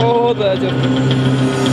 О, да, дядя.